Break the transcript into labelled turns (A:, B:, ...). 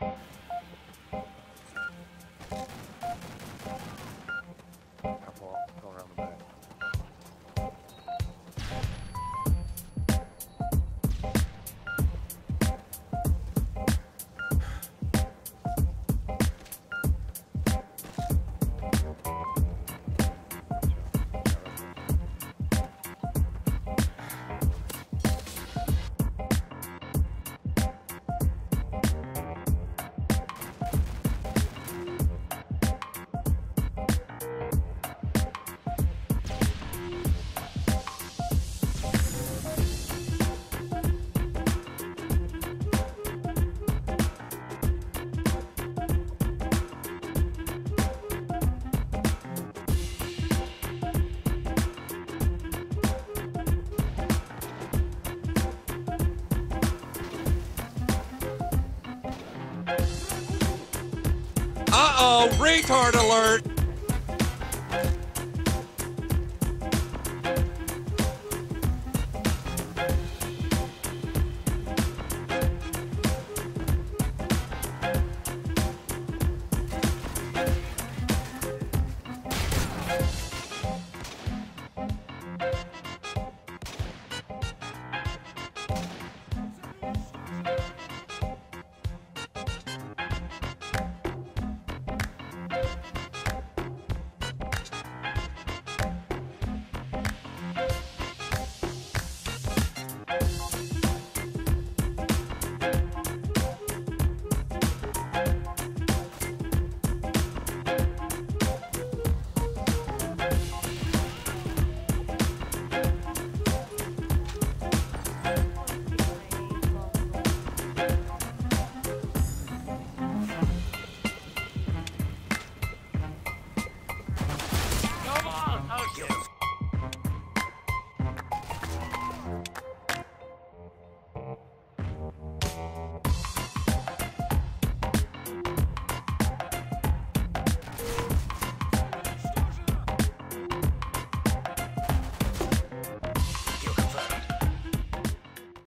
A: Thank you. Uh-oh, retard alert.